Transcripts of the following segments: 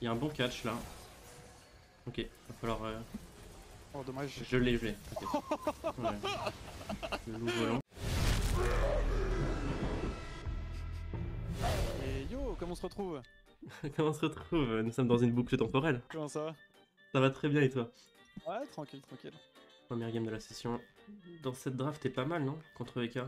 Il y a un bon catch là. Ok, va falloir. euh, Oh, dommage. Je l'ai, je l'ai. ok. Ouais. Le loup volant. Et yo, comment on se retrouve Comment on se retrouve? Nous sommes dans une boucle temporelle. Comment ça Ça va très bien et toi? Ouais, tranquille, tranquille. Première game de la session. Dans cette draft, t'es pas mal, non? Contre VK. Ouais,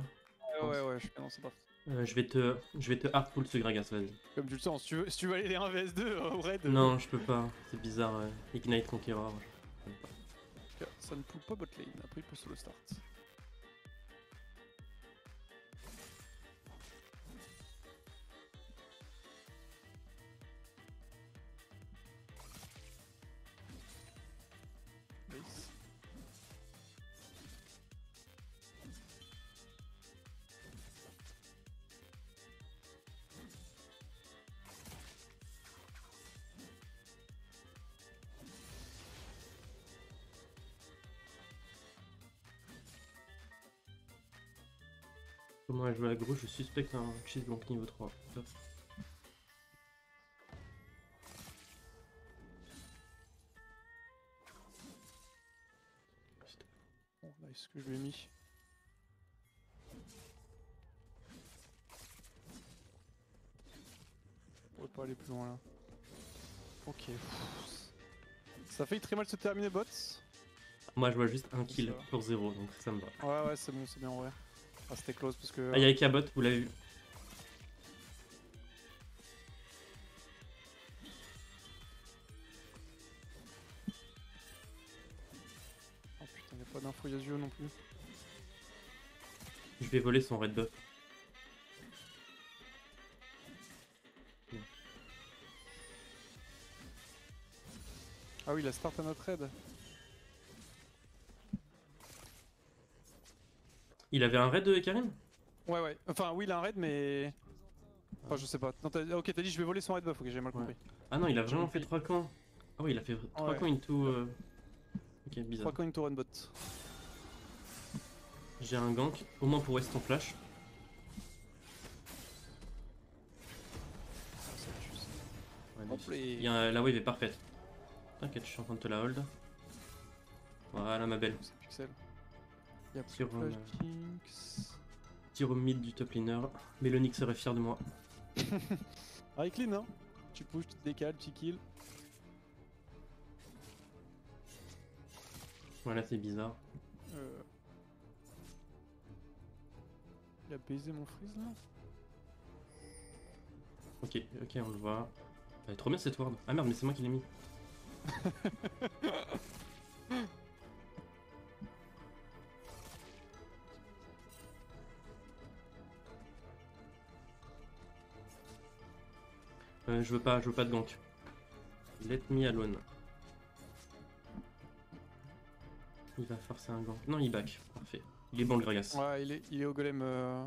ouais, ouais, je suis bien dans cette draft. Euh, je vais te, je vais te hardpull ce Gragas, vas-y. Comme tu le sens, si tu veux, si tu veux aller les 1 vs 2 au raid. Non, je peux pas. C'est bizarre. euh, Ignite Conqueror. je- Ça ne pousse pas bot lane, après il peut solo start. Comment elle joue à gauche Je suspecte un cheese blanc niveau 3. Hop. Bon, nice, que je lui ai mis. Je pourrais pas aller plus loin là. Ok. Ça fait très mal se terminer bots. Moi, je vois juste un kill pour 0, donc ça me va. Ouais, ouais, c'est bon, c'est bien en vrai. Ah, c'était close parce que. Ah, il y a Ekabot, vous l'avez vu. Oh putain, y'a pas d'info Yasuo non plus. Je vais voler son red buff. Ah oui, la start à notre raid. Il avait un raid de Karim? Ouais, ouais. Enfin, oui, il a un raid, mais. Enfin, je sais pas. Non, ok, t'as dit je vais voler son raid buff, ok, j'ai mal Ouais. compris. Ah non, il a vraiment fait 3 camps. Ah oui, il a fait 3 Ouais. camps into. euh, Ok, bizarre. 3 coins to run bot. J'ai un gank, au moins pour West en flash. Il y a- La wave est parfaite. T'inquiète, je suis en train de te la hold. Voilà ma belle. Pixel. Y'a Sur, plus de euh, flash Jinx. Tir au mid du top laner. Mélonique serait fier de moi. Ah, il clean, hein. Tu pushes, tu te décales, tu kills. Voilà, c'est bizarre. Euh... Il a baisé mon freeze là Ok, ok, on le voit. Euh, trop bien cette ward. Ah merde, mais c'est moi qui l'ai mis. Euh, je veux pas, je veux pas de gank. Let me alone. Il va forcer un gank. Non, il back. Parfait. Il est bon le Gragas. Ouais, il est, il est au golem euh,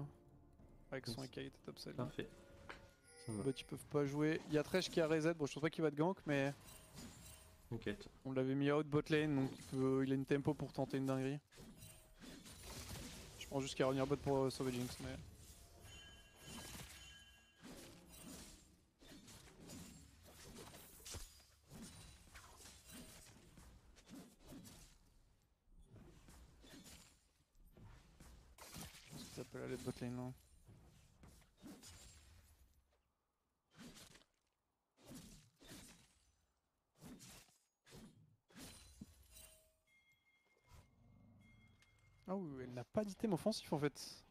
avec son. AK, était top sell. Parfait. Bah, ils peuvent pas jouer. Il y a Thresh qui a reset, bon, je pense pas qu'il va de gank, mais T'inquiète. on l'avait mis out bot lane donc il, peut, il a une tempo pour tenter une dinguerie. Je pense juste qu'il va revenir bot pour euh, sauver Jinx, mais. Ah oui, elle n'a pas d'item offensif en fait.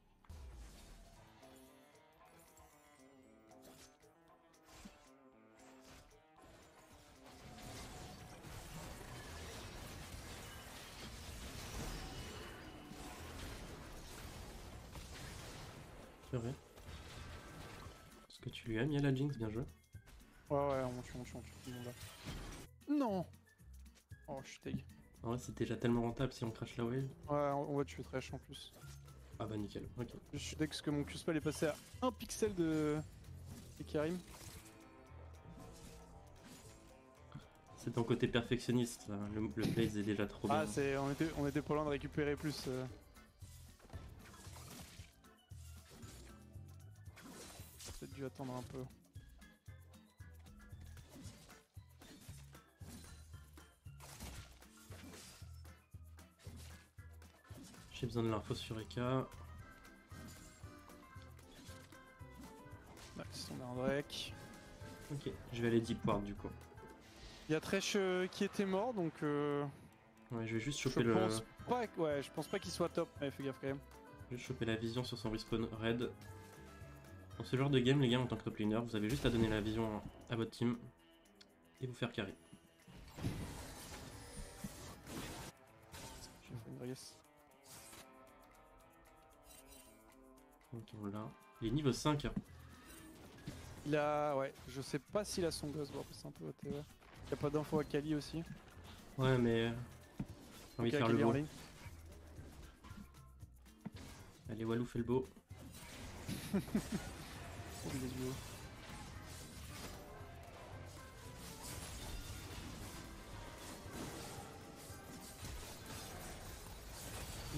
C'est vrai. Ce que tu lui as mis à la Jinx, bien joué. Ouais, ouais, on tue, on tue, on tue tout le monde là. Non Oh, je suis deg. En vrai, c'est déjà tellement rentable si on crash la wave. Ouais, on on va tuer Thresh en plus. Ah bah nickel, ok. Je suis deg parce que mon Q-spell est passé à 1 pixel de. de Karim. C'est ton côté perfectionniste, là. Le, le blaze est déjà trop Ah, bien. c'est. On était, on était pas loin de récupérer plus. euh. attendre un peu. J'ai besoin de l'info sur Eka. Nice, on a un break. Ok, je vais aller deep ward du coup. Il y a Tresh euh, qui était mort donc. Euh... Ouais, je vais juste choper je le. Pense pas... Ouais, je pense pas qu'il soit top, mais fais gaffe quand même. Je vais choper la vision sur son respawn raid. Dans ce genre de game, les gars, en tant que top laner, vous avez juste à donner la vision à votre team et vous faire Gragas. Donc voilà. Il est niveau 5. hein. Il a. Ouais, je sais pas s'il a son gosse. Bon, après, c'est un peu whatever. Il y a pas d'infos à Kali aussi. Ouais, mais. euh, J'ai envie de Ok, faire le beau. Allez, Walou fait le beau.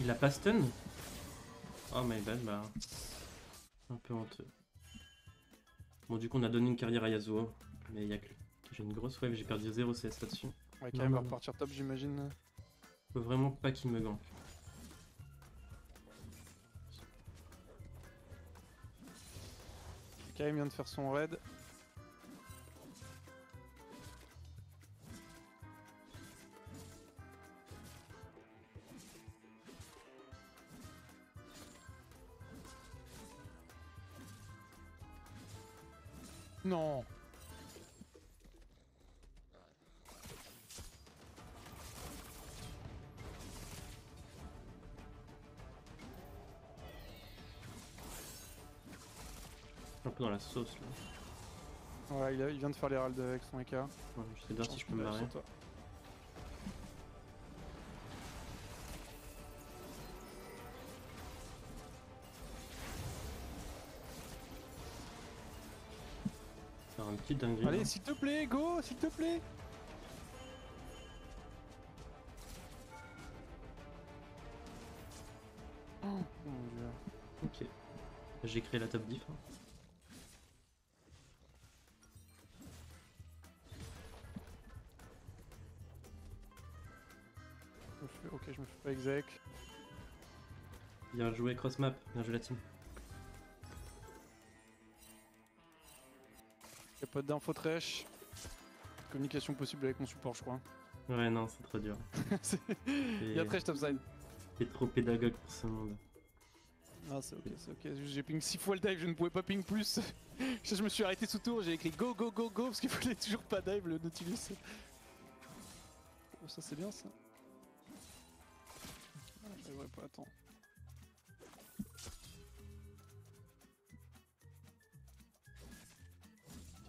Il a pas stun Oh my bad, bah. Un peu honteux. Bon, du coup, on a donné une carrière à Yasuo. Mais il y a que. J'ai une grosse wave, j'ai perdu 0 CS là-dessus. Ouais, non, non. repartir top, j'imagine. Faut vraiment pas qu'il me gank. Karim vient de faire son raid. Non peu dans la sauce là. Ouais, il, a- il vient de faire l'herald avec son EK. Ouais, je sais bien si je peux me barrer. Faire un petit dinguerie. Allez, là. s'il te plaît, go, s'il te plaît Oh mon dieu. Ok. J'ai créé la top diff. hein. Exec. Bien joué cross map, bien joué la team. Y'a pas d'info trèche. Communication possible avec mon support, je crois. Ouais, non, c'est trop dur. Y'a trèche topside. T'es trop pédagogue pour ce monde. Ah, c'est ok, c'est ok. J'ai ping 6 fois le dive, je ne pouvais pas ping plus. je me suis arrêté sous tour, j'ai écrit go go go go parce qu'il fallait toujours pas dive le Nautilus. Oh, ça c'est bien ça. Ah, j'arriverai pas, attends.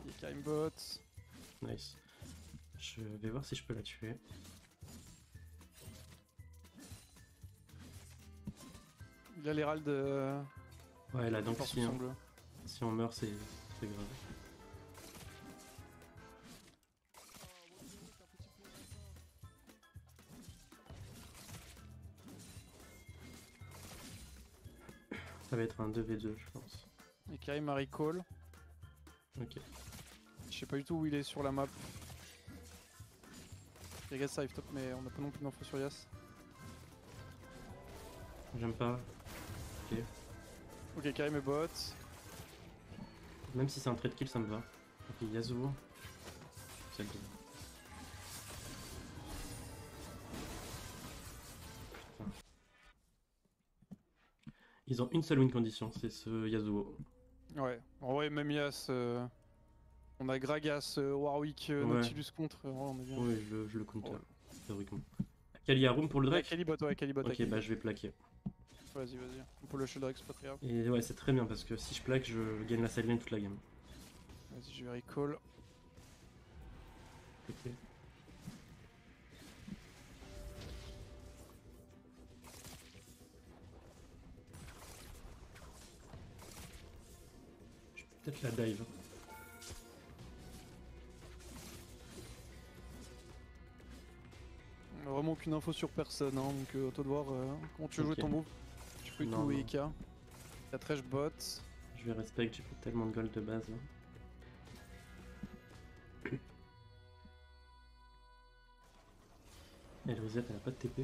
Il y a Karim Bot. Nice. Je vais voir si je peux la tuer. Il a l'Herald euh, Ouais, là, donc si, on- si on meurt, c'est grave. Ça va être un 2v2, je pense. Et Karim a recall. Ok. Je sais pas du tout où il est sur la map. Yagas arrive top, mais on n'a pas non plus d'infos sur Yas. J'aime pas. Ok, Karim est bot. Même si c'est un trade kill, ça me va. Ok, Yasuo. C'est le Ils ont une seule win condition, c'est ce Yasuo. Ouais, en vrai, même Yas. euh, On a Gragas, euh, Warwick, euh, Ouais. Nautilus contre. euh, ouais, on est bien. Oui, je, le- je le counter, Ouais. théoriquement. Kali a room pour le Ouais, Drake Calibot, ouais, Calibot. Ok, bah je vais plaquer. Vas-y, vas-y. On peut lâcher le Drake, c'est pas très grave. Et ouais, c'est très bien parce que si je plaque, je gagne la side lane toute la game. Vas-y, je vais recall. Ok. Peut-être la dive. Vraiment aucune info sur personne, hein, donc euh, à toi de voir euh, comment tu veux jouer ton move. Tu peux tout non. EK. La trash bot. Je vais respect, j'ai fait tellement de gold de base. là. Et Rosette, elle a pas de TP.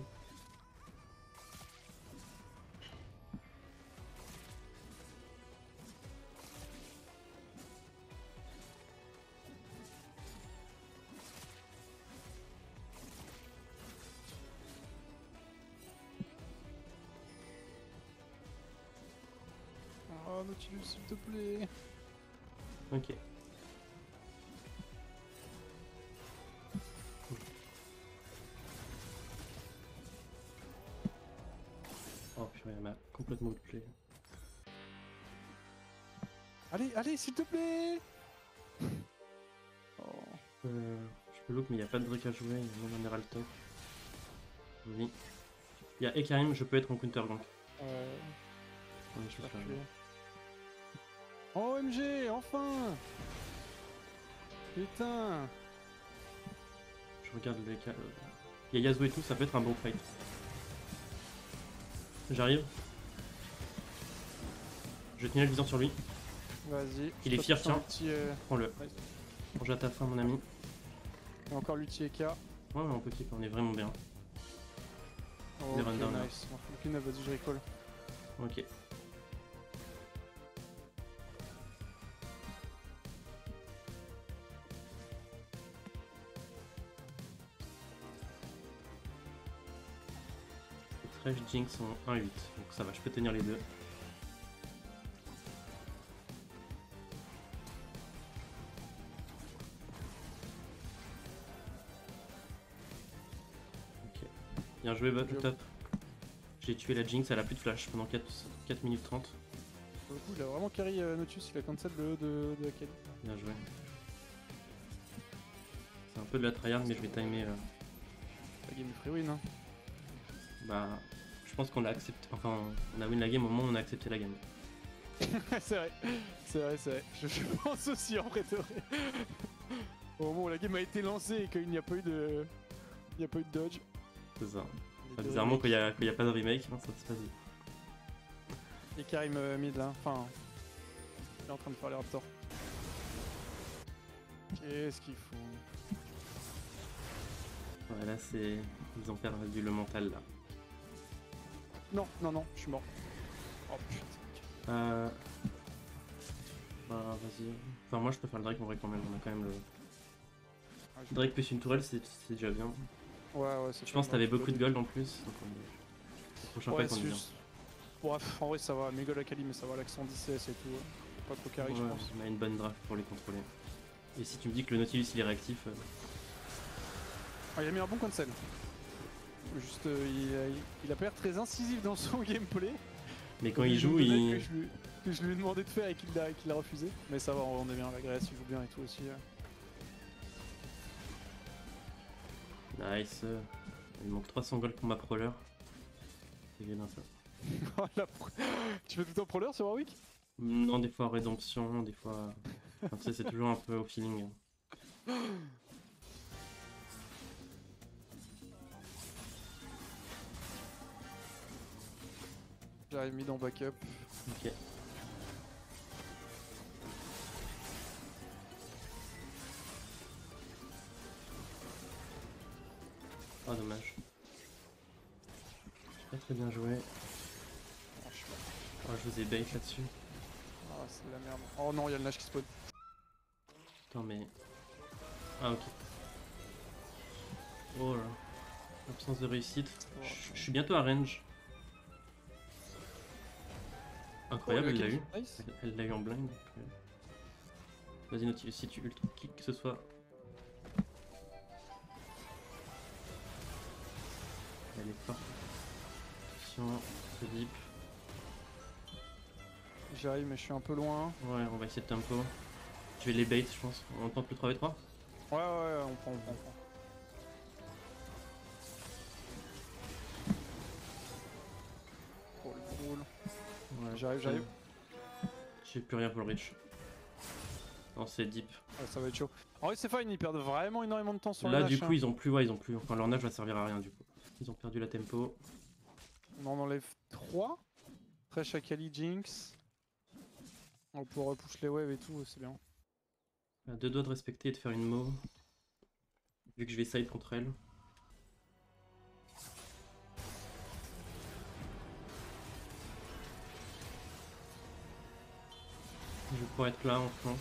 Ok. Oh purée, elle m'a complètement outplay. Allez, allez, s'il te plaît Oh. Euh, je peux look, mais il n'y a pas de Drake à jouer, il y a même un Heraltok. Oui. Il y a Ekarim, je peux être en counter gank. Euh, Ouais, je peux faire-. OMG, enfin Putain Je regarde le Eka- euh, Il y a Yasuo et tout, ça peut être un bon fight. J'arrive. Je tenais le viseur sur lui. Vas-y. Il est fier, tiens. euh, Prends-le. Prends à ta fin, mon ami. et encore l'ulti EK. Ouais, on peut keep, on est vraiment bien. Oh, Les ok, là. nice. Aucune, vas-y, je recall. Ok. Jinx en 1-8, donc ça va, je peux tenir les deux. Ok. Bien joué, Bot, top. J'ai tué la Jinx, elle a plus de flash pendant 4, 4 minutes 30. Pour le coup, il a vraiment carry euh, Nautilus, il a cancel le de, de Akali. Bien joué. C'est un peu de la tryhard, mais je vais timer. euh, La game free win. Hein. bah, je pense qu'on a accepté. Enfin, on a win la game au moment où on a accepté la game. c'est vrai, c'est vrai, c'est vrai. Je, je pense aussi en vrai. Au moment où la game a été lancée et qu'il n'y a pas eu de. Il n'y a pas eu de dodge. C'est ça. Enfin, bizarrement, quand il n'y a, pas de remake, hein, ça se passe bien. Et Karim euh, mid là, enfin. Il est en train de faire les raptors. Qu'est-ce qu'il faut Ouais, là, c'est. Ils ont perdu le mental là. Non, non, non, je suis mort. Oh putain. Euh. Bah, vas-y. Enfin, moi, je peux faire le Drake en vrai quand même. On a quand même le. Ah, je- Drake plus une tourelle, c'est déjà bien. Ouais, ouais, c'est Je pense que t'avais beaucoup de je gold en plus. Donc, on le prochain Ouais, fight, on est bien. juste. En vrai, ça va. Méga la Kali, mais ça va. L'accent 10 CS et tout. euh, Pas trop carré, je Ouais, pense. on a une bonne draft pour les contrôler. Et si tu me dis que le Nautilus il est réactif, euh, Ah, il a mis un bon cancel. Juste, euh, il, a, il a pas l'air très incisif dans son gameplay. mais quand il joue, il. Que je, lui, que je lui ai demandé de faire et qu'il a, qu'il a refusé. Mais ça va, on est bien. La Grace, il joue bien et tout aussi. euh. Nice. Il manque 300 gold pour ma prowler. C'est ça. Oh, la tu fais tout le temps prowler sur Warwick? Non, des fois rédemption, des fois. Enfin, tu sais, c'est toujours un peu au feeling. J'arrive mis dans backup. Ok. Oh, dommage. J'ai pas très bien joué. Oh, je. Oh, vous ai bait là-dessus. Ah, c'est de la merde. Oh non, il y a le Nash qui spawn. Attends, mais. Ah, ok. Oh là. Absence de réussite. Oh, je suis bientôt à range. Incroyable, Oh, elle l'a eu. Nice. Elle- l'a eu en blind. donc, euh. Vas-y, Nautilus, si tu ultra kick que ce soit. Elle est forte. Attention, ce deep. J'arrive, mais je suis un peu loin. Ouais, on va essayer de tempo. Je vais les bait, je pense. On tente le 3v3 Ouais, ouais, ouais, on prend, on prend, on prend. J'arrive, j'arrive. J'ai plus rien pour le reach. Non, c'est deep. Ouais, ça va être chaud. En vrai, c'est fine, ils perdent vraiment énormément de temps sur Là, le du Nash, coup, ils ont plus. Ouais, ils ont plus. Enfin, leur nage va servir à rien, du coup. Ils ont perdu la tempo. hein. On en enlève 3. Fresh Akali Jinx. On pourra repush les waves et tout, c'est bien. À deux doigts de respecter et de faire une mauve. Vu que je vais side contre elle. Je pourrais être là en flanc.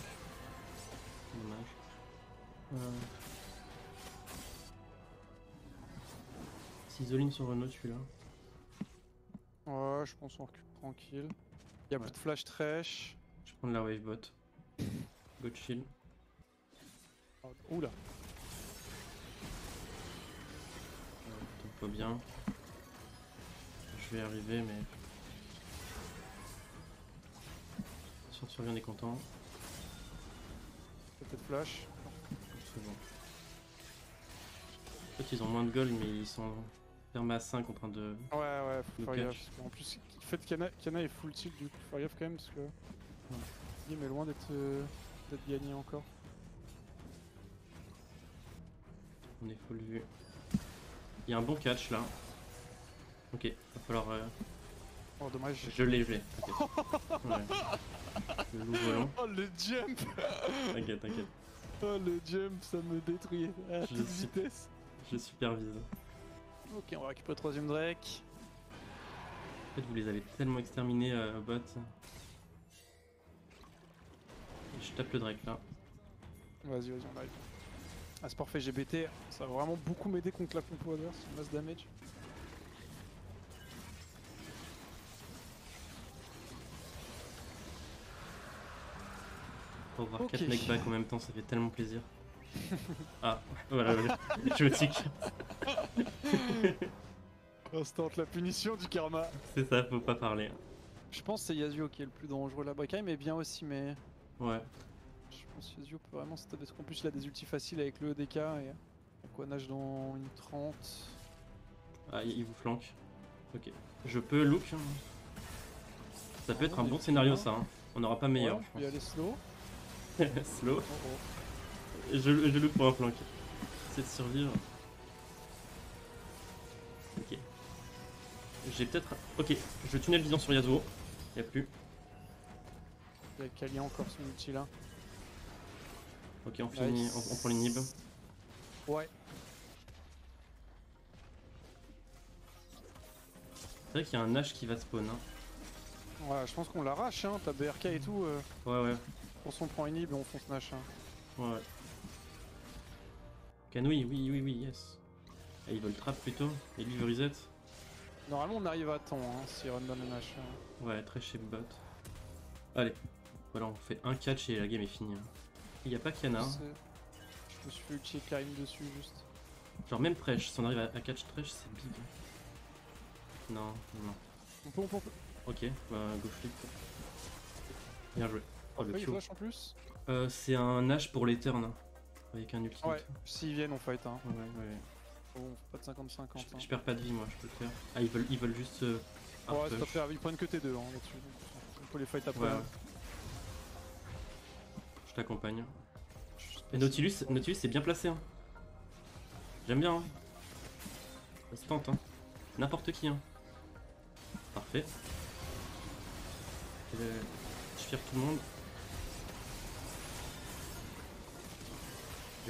Dommage. Euh... S'isoline sur Renault celui-là. Ouais, je pense qu'on recule tranquille. Y'a Ouais. plus de flash trash. Je vais prendre la wave bot. Go chill. Oh, Oula. Tombe pas bien. Je vais y arriver, mais. Si on survient, on est content. Peut-être flash. C'est bon. En fait, ils ont moins de gold, mais ils sont fermés à 5 en train de. Ouais, ouais, faut faire gaffe. qu'en plus, le fait qu'Yana Kana est full tilt, du coup, faut faire gaffe quand même parce que. Le game est loin d'être euh, gagné encore. On est full vue. Il y a un bon catch là. Ok, va falloir. euh, Oh, dommage. Je l'ai, je l'ai. Ok. Ouais. Le loup volant. Oh, le jump T'inquiète, t'inquiète. Oh, le jump, ça me détruit à Je toute suis- vitesse. Je supervise. Ok, on va récupérer le troisième Drake. En fait, vous les avez tellement exterminés, euh, bot. Je tape le Drake là. Vas-y, vas-y, on arrive. Ah, c'est parfait, GBT, ça va vraiment beaucoup m'aider contre la compo adverse, masse damage. Pour voir Ok. 4 mecs back en même temps, ça fait tellement plaisir. ah, voilà, voilà. je me tic. Instant la punition du karma. C'est ça, faut pas parler. Je pense que c'est Yasuo qui est le plus dangereux là-bas. Kaim est bien aussi, mais Ouais. je pense que Yasuo peut vraiment se taper. Parce qu'en plus, il a des ultis faciles avec le EDK et quoi nage dans une 30. Ah, il vous flanque. Ok. Je peux look. hein. Ça peut Ah être non, un bon scénario ça. hein. On n'aura pas meilleur, Ouais, peut y aller slow. Slow. Je, je look pour un flank. C'est de survivre. Ok. J'ai peut-être. Ok, je tunnel vision sur Yasuo. Y'a plus. Il y a Kali encore son ulti là. Ok, on finit. Nice. On, on prend l'inhib. Ouais. C'est vrai qu'il y a un Nash qui va spawn. Hein. Ouais, je pense qu'on l'arrache, hein. T'as BRK et tout. Euh, Ouais, ouais. On s'en prend une inhib et on fonce Nash. Hein. Ouais. Canouille, oui, oui, oui, yes. Et il veut le trap plutôt. Et lui veut reset. Normalement, on arrive à temps hein, si run dans le Nash. hein. Ouais, très chez bot. Allez. Voilà, on fait un catch et la game est finie. hein. Il y a pas Kiana. hein. Je me suis fait ulti Karim dessus juste. Genre même Fresh, si on arrive à, à catch Fresh, c'est big. Non, non. On peut, on peut, on peut. Ok, bah go flip. Bien joué. Oh le Ouais, il Q. flash en plus. Euh, c'est un Nash pour les turns. Avec un ultimate. Ouais, s'ils viennent, on fight. Hein. Ouais, ouais, ouais. Bon, on fait pas de 50-50. Je, Hein. je perds pas de vie moi, je peux le faire. Ah, ils veulent, ils veulent juste. euh, Ouais, c'est pas grave, ils prennent que T2 hein, là-dessus. On peut les fight après. Ouais. hein. Je t'accompagne. Et Nautilus c'est bien placé. Hein. J'aime bien. Hein. Ça se tente. Hein. N'importe qui. Hein. Parfait. Euh, je fire tout le monde.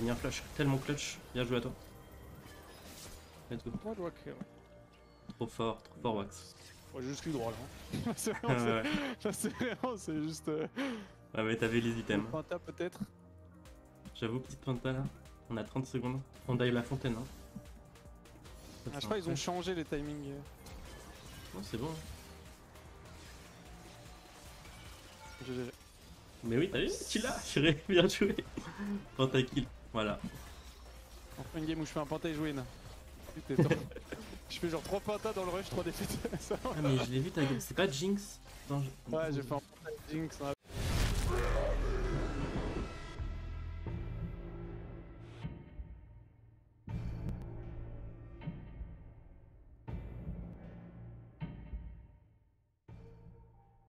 J'ai mis un flash tellement clutch. Bien joué à toi. Let's go. Ouais. Trop fort, trop fort Wax. Ouais, j'ai juste lui droit là. hein. c'est vraiment, c'est- vraiment, juste. Euh, Ouais, mais t'avais les items. un tap peut-être. J'avoue, petite penta là. On a 30 secondes. On dive la fontaine. Hein. Ça, Ah, je crois qu'ils ont changé les timings. euh. Non, c'est bon. hein. Mais oui, t'as vu? Tu l'as bien joué. Pentakill. Voilà. Enfin une game où je fais un penta et je win. Je fais genre 3 pentas dans le rush, 3 défaites. Ah, mais je l'ai vu ta gueule. C'est pas Jinx? Je- ouais, j'ai fait un penta et Jinx. hein.